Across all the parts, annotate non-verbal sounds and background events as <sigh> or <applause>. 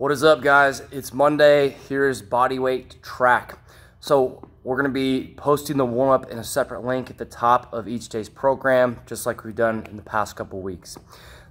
What is up guys? It's Monday. Here's bodyweight track. So we're gonna be posting the warm up in a separate link at the top of each day's program, just like we've done in the past couple weeks.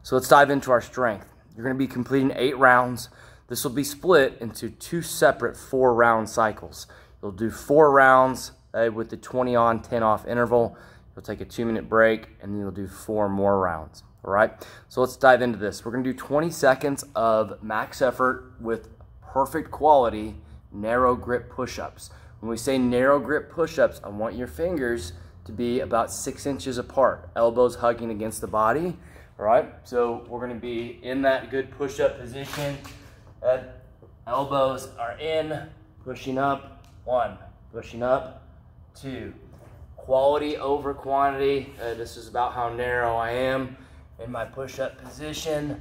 So let's dive into our strength. You're gonna be completing eight rounds. This will be split into two separate four round cycles. You'll do four rounds uh, with the 20 on, 10 off interval. You'll take a two minute break and then you'll do four more rounds. All right, so let's dive into this. We're gonna do 20 seconds of max effort with perfect quality narrow grip push-ups. When we say narrow grip push-ups, I want your fingers to be about six inches apart, elbows hugging against the body. All right, so we're gonna be in that good push-up position. Uh, elbows are in, pushing up, one, pushing up, two. Quality over quantity. Uh, this is about how narrow I am in my push-up position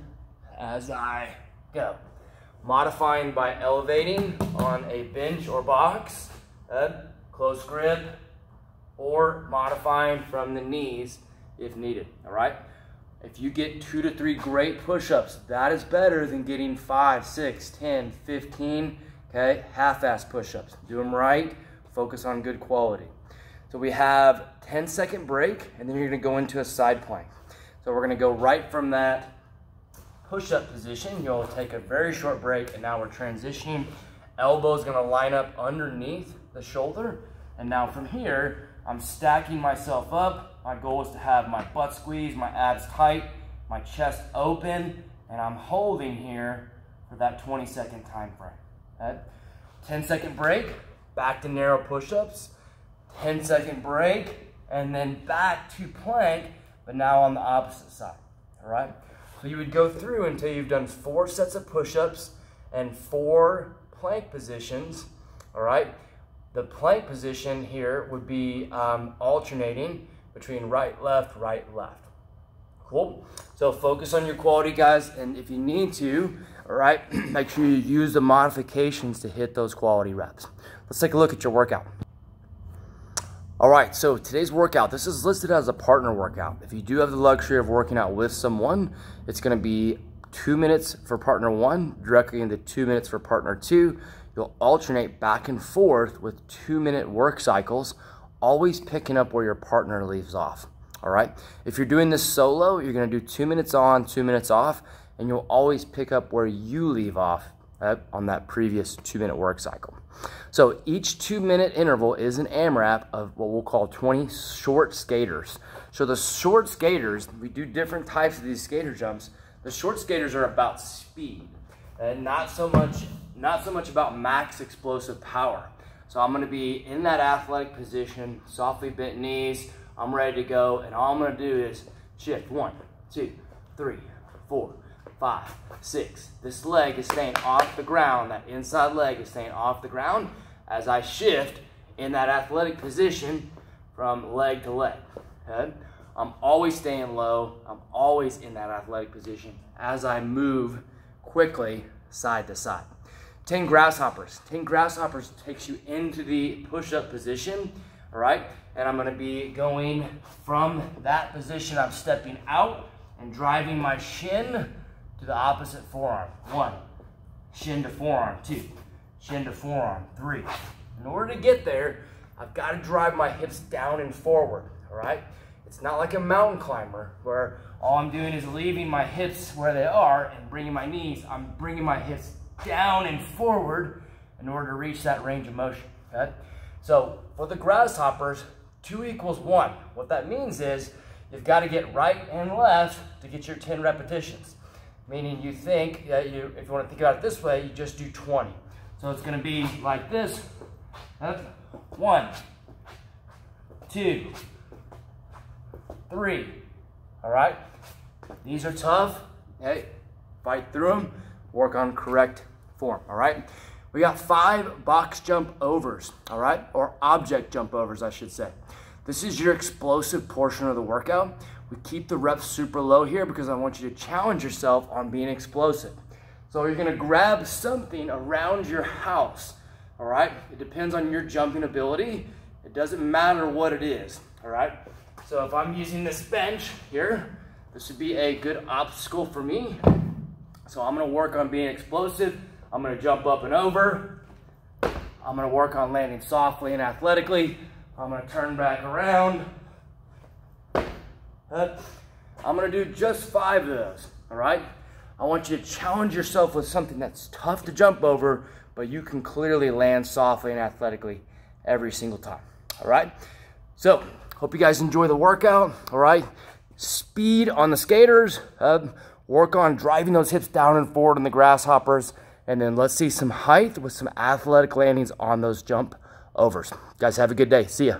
as I go. Modifying by elevating on a bench or box, uh, close grip, or modifying from the knees if needed, all right? If you get two to three great push-ups, that is better than getting five, six, 10, 15, okay? Half-ass push-ups. Do them right, focus on good quality. So we have 10 second break, and then you're gonna go into a side plank. So we're gonna go right from that push-up position. You'll take a very short break and now we're transitioning. Elbow's gonna line up underneath the shoulder. And now from here, I'm stacking myself up. My goal is to have my butt squeezed, my abs tight, my chest open, and I'm holding here for that 20 second time frame. Okay? 10 second break, back to narrow push-ups, 10 second break, and then back to plank, but now on the opposite side, all right? So you would go through until you've done four sets of push-ups and four plank positions, all right? The plank position here would be um, alternating between right, left, right, left. Cool? So focus on your quality, guys, and if you need to, all right, <clears throat> make sure you use the modifications to hit those quality reps. Let's take a look at your workout. All right, so today's workout, this is listed as a partner workout. If you do have the luxury of working out with someone, it's gonna be two minutes for partner one, directly into two minutes for partner two. You'll alternate back and forth with two minute work cycles, always picking up where your partner leaves off. All right, if you're doing this solo, you're gonna do two minutes on, two minutes off, and you'll always pick up where you leave off uh, on that previous two minute work cycle. So each two minute interval is an AMRAP of what we'll call 20 short skaters. So the short skaters, we do different types of these skater jumps. The short skaters are about speed and not so much, not so much about max explosive power. So I'm gonna be in that athletic position, softly bent knees. I'm ready to go and all I'm gonna do is shift one, two, three, four, five, six. This leg is staying off the ground. That inside leg is staying off the ground as I shift in that athletic position from leg to leg. Okay? I'm always staying low. I'm always in that athletic position as I move quickly side to side. 10 grasshoppers. 10 grasshoppers takes you into the push-up position, all right? And I'm gonna be going from that position, I'm stepping out and driving my shin to the opposite forearm. One, shin to forearm, two, shin to forearm, three. In order to get there, I've got to drive my hips down and forward, all right? It's not like a mountain climber where all I'm doing is leaving my hips where they are and bringing my knees. I'm bringing my hips down and forward in order to reach that range of motion, okay? So for the grasshoppers, two equals one. What that means is you've got to get right and left to get your 10 repetitions. Meaning you think that you, if you want to think about it this way, you just do 20. So it's going to be like this. One, two, three. All right? These are tough. Hey, fight through them. Work on correct form. All right? We got five box jump overs. All right? Or object jump overs, I should say. This is your explosive portion of the workout. We keep the reps super low here because I want you to challenge yourself on being explosive. So you're gonna grab something around your house, all right? It depends on your jumping ability. It doesn't matter what it is, all right? So if I'm using this bench here, this would be a good obstacle for me. So I'm gonna work on being explosive. I'm gonna jump up and over. I'm gonna work on landing softly and athletically. I'm gonna turn back around. I'm gonna do just five of those, all right? I want you to challenge yourself with something that's tough to jump over, but you can clearly land softly and athletically every single time, all right? So, hope you guys enjoy the workout, all right? Speed on the skaters, uh, work on driving those hips down and forward on the grasshoppers, and then let's see some height with some athletic landings on those jump overs. Guys, have a good day. See ya.